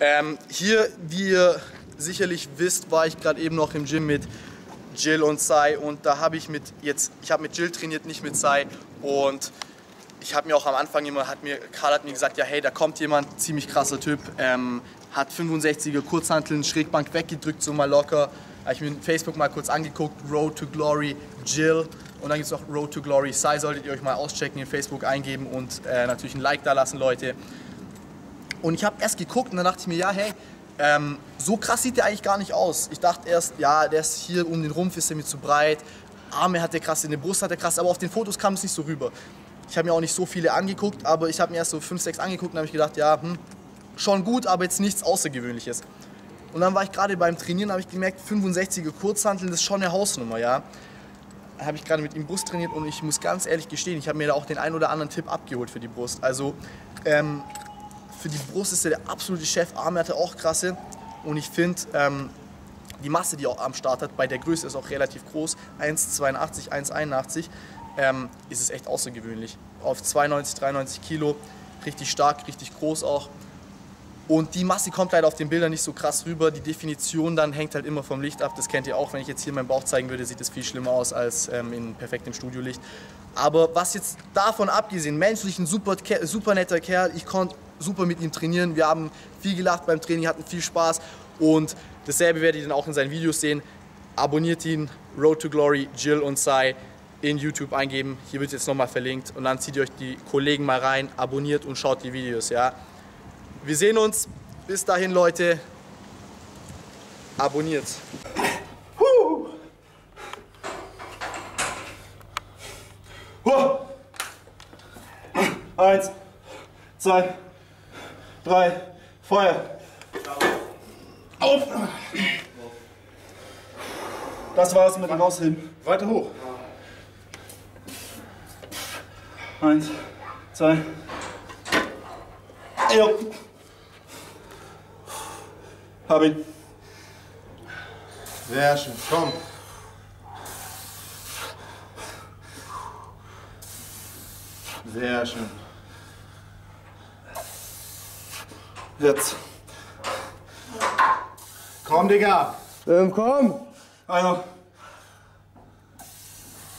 Ähm, hier, wie ihr sicherlich wisst, war ich gerade eben noch im Gym mit Jill und Sai und da habe ich mit jetzt, ich habe mit Jill trainiert, nicht mit Sai und ich habe mir auch am Anfang immer, hat mir, Karl hat mir gesagt, ja hey, da kommt jemand, ziemlich krasser Typ, ähm, hat 65er Kurzhanteln, Schrägbank weggedrückt, so mal locker. Habe ich mir Facebook mal kurz angeguckt, Road to Glory, Jill und dann gibt es noch Road to Glory Sai, solltet ihr euch mal auschecken, in Facebook eingeben und äh, natürlich ein Like da lassen, Leute. Und ich habe erst geguckt und dann dachte ich mir, ja hey, ähm, so krass sieht der eigentlich gar nicht aus. Ich dachte erst, ja, der ist hier um den Rumpf, ist er mir zu breit. Arme hat der krass, in der Brust hat der krass, aber auf den Fotos kam es nicht so rüber. Ich habe mir auch nicht so viele angeguckt, aber ich habe mir erst so 5, 6 angeguckt und habe ich gedacht, ja, hm, schon gut, aber jetzt nichts Außergewöhnliches. Und dann war ich gerade beim Trainieren, habe ich gemerkt, 65er Kurzhanteln, das ist schon eine Hausnummer, ja. Habe ich gerade mit ihm Brust trainiert und ich muss ganz ehrlich gestehen, ich habe mir da auch den einen oder anderen Tipp abgeholt für die Brust. Also ähm, für die Brust ist er der absolute Chef. Arme hat er auch krasse. Und ich finde, ähm, die Masse, die er auch am Start hat, bei der Größe ist auch relativ groß. 1,82, 1,81. Ähm, ist es echt außergewöhnlich. Auf 92, 93 Kilo. Richtig stark, richtig groß auch. Und die Masse kommt leider auf den Bildern nicht so krass rüber. Die Definition dann hängt halt immer vom Licht ab. Das kennt ihr auch. Wenn ich jetzt hier meinen Bauch zeigen würde, sieht es viel schlimmer aus als ähm, in perfektem Studiolicht. Aber was jetzt davon abgesehen, menschlich ein super, super netter Kerl. Ich konnte super mit ihm trainieren. Wir haben viel gelacht beim Training, hatten viel Spaß. Und dasselbe werdet ihr dann auch in seinen Videos sehen. Abonniert ihn, Road to Glory, Jill und Sai in YouTube eingeben. Hier wird jetzt nochmal verlinkt. Und dann zieht ihr euch die Kollegen mal rein, abonniert und schaut die Videos. Ja. Wir sehen uns. Bis dahin, Leute. Abonniert. Eins, zwei, drei, Feuer. Auf! Das war's mit dem Rausheben. Weiter hoch. Eins, zwei. Jo. Hab ihn. Sehr schön, komm. Sehr schön. Jetzt. Komm, Digga. Ähm, komm. Einer.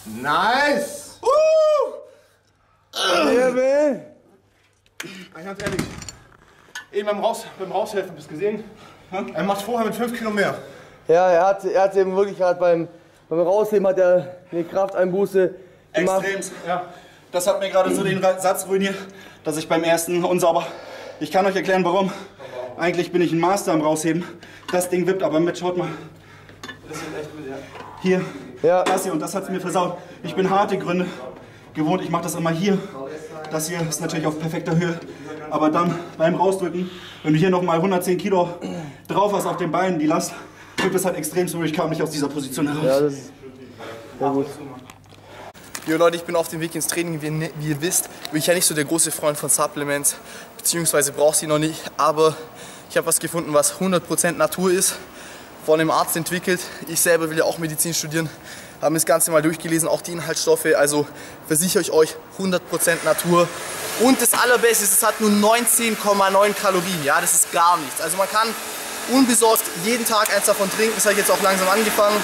Nice. Wer will? Ich ganz ehrlich, eben beim, Raus, beim Raushelfen, du gesehen? Er macht vorher mit 5 Kilo mehr. Ja, er hat, er hat eben wirklich gerade beim, beim Rausheben hat er eine Krafteinbuße gemacht. Extremst, ja. Das hat mir gerade so den Satz ruiniert, dass ich beim ersten unsauber. Ich kann euch erklären, warum. Eigentlich bin ich ein Master am Rausheben. Das Ding wippt aber mit, schaut mal. Hier, Ja. das hier und das hat es mir versaut. Ich bin harte Gründe gewohnt, ich mache das immer hier. Das hier ist natürlich auf perfekter Höhe. Aber dann beim Rausdrücken, wenn du hier nochmal 110 Kilo drauf hast auf den Beinen, die Last, wirkt es halt extrem so. Ich kam nicht aus dieser Position heraus. Ja, das ist sehr gut. Jo Leute, ich bin auf dem Weg ins Training. Wie, ihr- wie ihr wisst, bin ich ja nicht so der große Freund von Supplements, beziehungsweise brauche sie noch nicht. Aber ich habe was gefunden, was 100% Natur ist, von einem Arzt entwickelt. Ich selber will ja auch Medizin studieren, habe mir das Ganze mal durchgelesen, auch die Inhaltsstoffe. Also versichere ich euch, 100% Natur. Und das Allerbeste ist, es hat nur 19,9 Kalorien. Ja, das ist gar nichts. Also man kann unbesorgt jeden Tag eins davon trinken. Das habe ich jetzt auch langsam angefangen.